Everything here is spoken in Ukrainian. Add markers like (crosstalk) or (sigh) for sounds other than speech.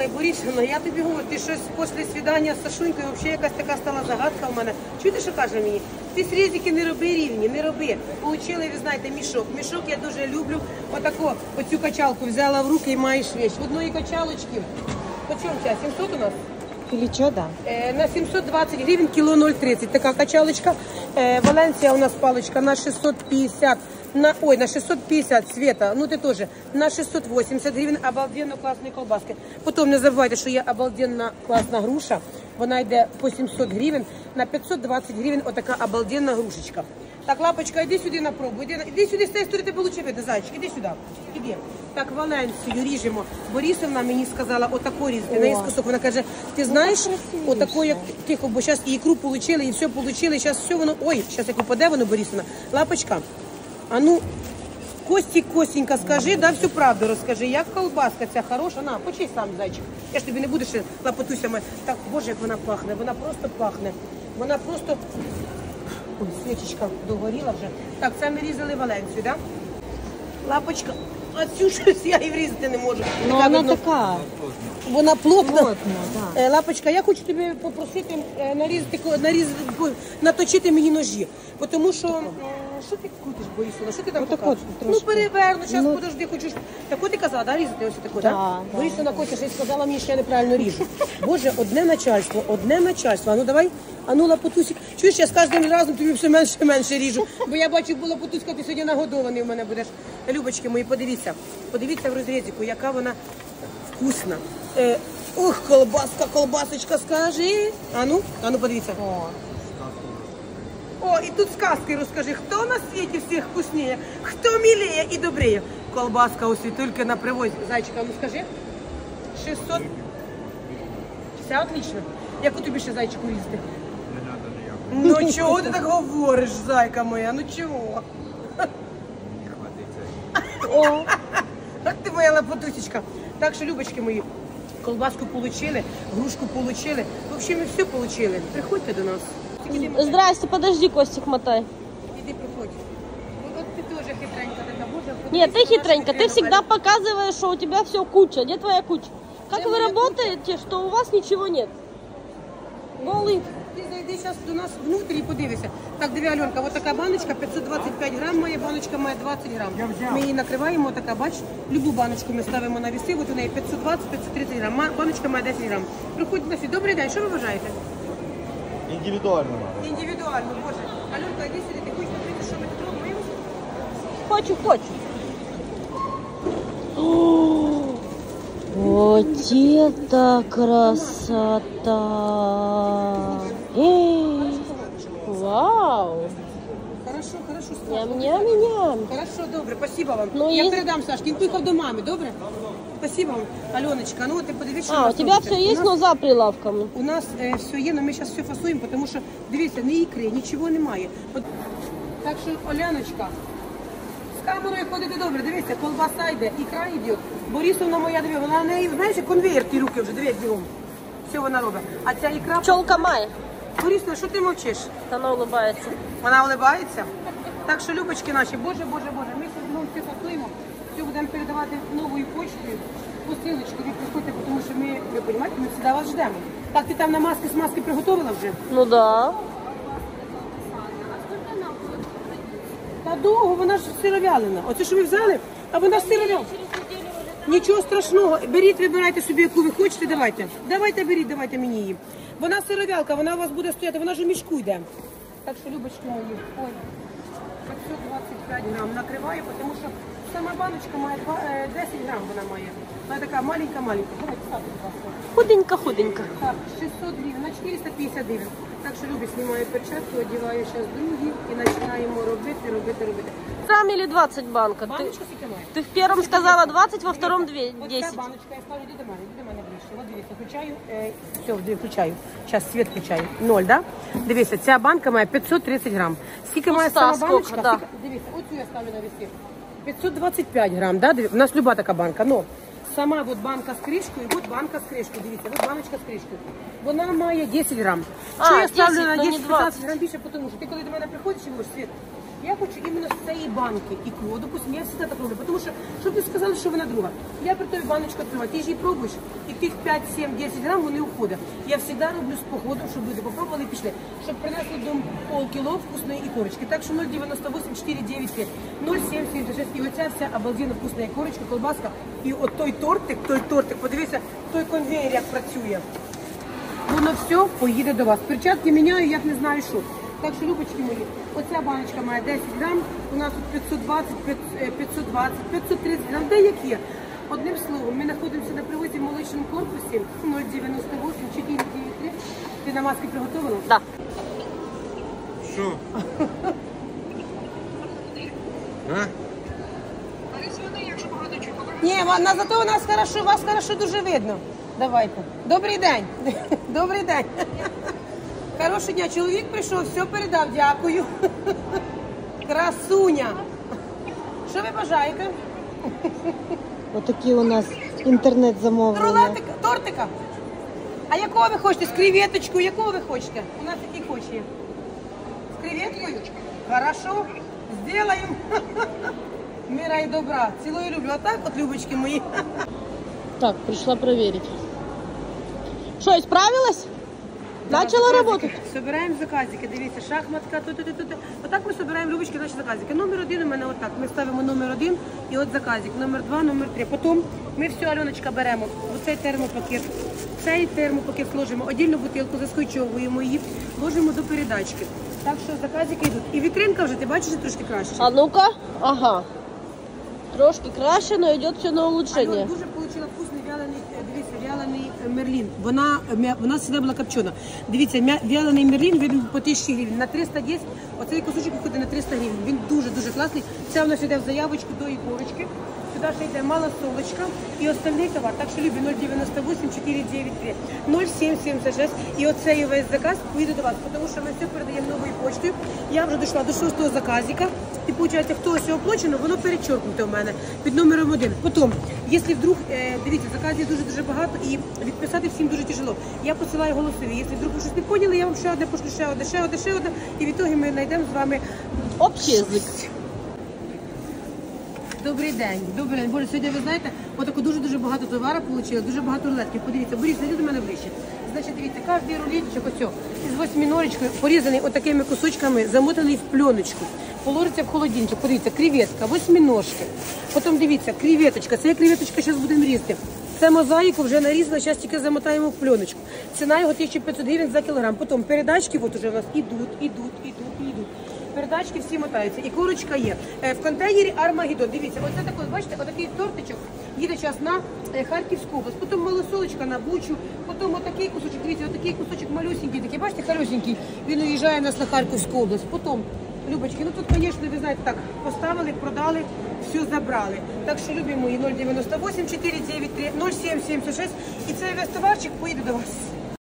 Слухай, Борисівна, я тобі говорю, ти щось після свідання з Сашунькою взагалі якась така стала загадка в мене. Чуєте, що каже мені? Ти срізики не роби рівні, не роби. Получили, ви знаєте, мішок. Мішок я дуже люблю. Отако, оцю качалку взяла в руки і маєш вещь. В одної качалочки. По чому ця? 700 у нас? Или что, да? Е, На 720 гривень кіло 0,30. Така качалочка. Е, Валенсія у нас паличка на 650. На, ой, на 650 Света, ну ти теж. На 680 гривень обалденно класні колбаски. Потім не забувайте, що є обалденна класна груша. Вона йде по 700 гривень. На 520 гривень отака обалденна грушечка. Так, лапочка, іди сюди на пробу. Іди, на- іди сюди, з цієї сторони лучше видно, зайчик, іди сюди. Іди. Так, Валенсію ріжемо. Борисовна мені сказала отако різати. На її. Вона каже, ти знаєш, отако, як тихо, бо зараз і ікру получили, і все получили, зараз все воно. Ой, зараз як упаде воно, Борисовна. Лапочка, а ну, Костік, Костенька, скажи, да всю правду розкажи, як колбаска ця хороша, на, почий сам, зайчик. Я ж тобі не буду ще лапотуся. ми- Так, боже, як вона пахне, вона просто пахне. Вона просто. Ой, свічечка догоріла вже. Так, це ми різали Валенцію, да? Лапочка, а цю щось я і врізати не можу. Но Така, она видно, такая. Вона плотна. Плотна, да. Е, Лапочка, я хочу тебе попросити е, нарізати, ко- нарізати, наточити мені ножі. Бо Тому що, е, що ти крутиш, Борисовна, що ти там Отак показуєш? Ну трошки. переверну, зараз Ну. подожди, хочеш. Так от ти казала, да, різати ось таку, Да, да? да. Борисовна Котя щось сказала мені, що я неправильно ріжу. (laughs) Боже, одне начальство, одне начальство. А ну давай, а ну лапотусик. Чуєш, я з кожним разом тобі все менше і менше ріжу. Бо я бачу, була потуська, ти сьогодні нагодований у мене будеш. Любочки мої, подивіться. Подивіться в розрізіку, яка вона вкусна. Е, ух, колбаска, колбасочка, скажи. А ну, а ну подивіться. О. О, і тут сказки розкажи, хто на світі всіх вкусніє, хто міліє і добріє. Колбаска у світульки на привозі. Зайчика, ну скажи. 600. Все отлично. Яку тобі ще зайчику їсти? Ну чого ти так говориш, зайка моя? Ну чого? О. Ах ти моя лапотусечка. Так що, любочки мої, колбаску получили, грушку получили. В общем, ми все получили. Приходьте до нас. Тільки йди, Матвій, Здрасте, подожди, Костик, мотай. Іди приходь. Ну, От ти теж хитренька така, боже. Нет, ты подивися, хитренька, наша ты всегда Альона. показываешь, что у тебя все куча. Где твоя куча? Как Где вы моя работаете, что у вас ничего нет? Голый. Зайди зараз до нас внутрі і подивися. Так, диви, Альонка, ось така баночка, 525 грам має, баночка має 20 грам. Ми її накриваємо, така, бач, любу баночку ми ставимо на віси, от у неї 520-530 грам, баночка має 10 грам. Приходьте на світ. Добрий день, що ви вважаєте? Індивідуально. Індивідуально, боже. Альонка, іди сюди, ти хочеш подивитися, що ми тут робимо? Хочу, хочу. Вот это красота! Вау! Хорошо, хорошо, Ням-ням-ням. Хорошо, добре, спасибо вам. Ну, Я є- передам, Саш, він до мами, добре? Спасибо вам. Альоночка, ну ти подивись, що у А, у нас тебя все У нас- но за прилавком. У нас е, все є, але ми зараз все фасуємо, тому що дивіться, ні ікри, нічого немає. От, так що, Оляночка, з камерою ходити добре, дивіться, колбаса йде, ікра йде. Борисовна моя диви, вона на неї, знаєш, як конвейер ті руки вже, дивись, бігом. Все вона робить. А ця ікра. Пчелка Май. Борисовна, що ти мовчиш? Она улыбается. Вона улибається. Так що, любочки наші, боже, боже, боже, ми все знову все фасуємо, все будемо передавати новою почтою. Посилочку, приходьте, тому що ми, ви розумієте, ми завжди вас ждемо. Так, ти там на маски з маски приготувала вже? Ну да. Та довго, вона ж сировялина. Оце що ви взяли, а вона ж сировялина. Нічого страшного. Беріть, вибирайте собі, яку ви хочете, давайте. Давайте беріть, давайте мені її. Вона сировялка, вона у вас буде стояти, вона ж у мішку йде. Так що, любочки мої, ой, 525 грам накриваю, тому що сама баночка має е, 10 грам вона має. Вона така маленька-маленька. Худенько-худенько. Так, 600 гривень, на 450 гривень. Так що любить, знімаю перчатку, одягаю зараз другі і починаємо робити, робити, робити. Грамм или 20 банка? Ты, Баночка скільки має? ты в первом сказала 20, во втором две- От ця 10. баночка, я ставлю до мене, до мене ближче. От дивіться, включаю, е, все, диви, включаю. Зараз світ включаю. Ноль, да? Дивіться, ця банка має 530 грам. Скільки має Пуста сама скільки, баночка? да. Скільки- Дивіться, оцю я ставлю на весі. 525 грам, да? Диві- У нас люба така банка, но сама от банка з кришкою, от банка з кришкою, дивіться, от баночка з кришкою. Вона має 10 грам. А, Що я ставлю 10, на ну, не 10-15 грам більше, тому що ти коли до мене приходиш і говориш, Світ, Я хочу іменно з цієї банки ікру. Допустим, я завжди так роблю, тому що, щоб ти сказали, що вона друга. Я при тобі баночку відкриваю, ти ж її пробуєш, і тих 5, 7, 10 грам вони уходять. Я завжди роблю з походом, щоб люди попробували і пішли. Щоб принесли дому полкіло вкусної ікорочки. Так що 098 495 0776. І оця вся обалденно вкусна ікорочка, колбаска. І от той тортик, той тортик, подивися, той конвейер як працює. Воно все поїде до вас. Перчатки міняю, як не знаю що. Так що, любочки мої, оця баночка має 10 грам, у нас тут 520, 520, 530 грам, де як є. Одним словом, ми знаходимося на привозі в молочному корпусі 098 493. Ти на маски приготувала? Да. Що? А? Ні, на зато у нас хорошо, вас хорошо дуже видно. Давайте. Добрий день. (laughs) Добрий день. Хорошого дня. Чоловік прийшов, все передав, дякую. Красуня. Що ви бажаєте? Отакі у нас інтернет-замовлення. Рулетика, тортика. А якого ви хочете? З креветочкою? Якого ви хочете? У нас такий хоч є. З креветкою? Хорошо. Сделаем. (laughs) Мира і добра. Цілую люблю. А так от, любочки мої. Так, пришла проверить. Что, исправилась? Начала работать? Собираємо заказики. Дивіться, шахматка, тут, тут, тут. Отак ми собираємо любочки наші заказики. Номер один у мене отак. Ми ставимо номер один і от заказик. Номер два, номер три. Потім ми все, Альоночка, беремо. Оцей термопакет. Цей термопакет сложимо, отдільну бутилку, заскочовуємо її, ложимо до передачки. Так що заказики йдуть. І вітринка вже, ти бачиш, трошки краще. А ну-ка. Ага. Трошки краще, но идет все на Альон дуже вялений, е, дивіться, вялений е, мерлін. Вона, е, вона завжди була копчена. Дивіться, вялений мерлін він по 1000 гривень. На 310, оцей кусочок виходить на 300 гривень. Він дуже-дуже класний. Це у нас йде в заявочку до ікорочки. Сюди ще йде малосолочка і остальний товар. Так що любі 098 493 0776. І оцей весь заказ поїде до вас, тому що ми все передаємо новою почтою. Я вже дійшла до шостого заказика. І виходить, хто все оплачено, воно перечеркнуте у мене під номером один. Потім, якщо вдруг, е, дивіться, заказів дуже-дуже багато і відписати всім дуже тяжело. Я посилаю голосові. Якщо вдруг ви щось не поняли, я вам ще одне пошлю, ще одне, ще одне, ще одне. І в ми знайдемо з вами язык. Добрий день, добрий день. Боже, сьогодні ви знаєте, отако дуже-дуже багато товару отримали, дуже багато рулетків. Подивіться, беріть, зайдіть до мене ближче. Значить, дивіться, кожний рулетчик оцю із восьмінорочкою порізаний отакими кусочками, замотаний в пленочку. Положиться в холодильник. Подивіться, креветка, восьминожки. Потім дивіться, креветочка. Це креветочка зараз будемо різати. Це мозаїку вже нарізано, зараз тільки замотаємо в пленочку. Ціна його 1500 гривень за кілограм. Потім передачки от уже у нас ідуть, ідуть, ідуть. Передачки всі мотаються. І курочка є. Е, В контейнері Армагеддон. Дивіться, оце такий, бачите, отакий тортичок їде час на е, Харківську область. Потім малосолочка на Бучу, потім отакий кусочок, дивіться, отакий кусочок малюсенький, такий, бачите, халюсенький. Він уїжджає нас на Харківську область. Потім, Любочки, ну тут, звісно, ви знаєте, так, поставили, продали, все забрали. Так що, любі мої, 098 493 0776. І цей весь товарчик поїде до вас.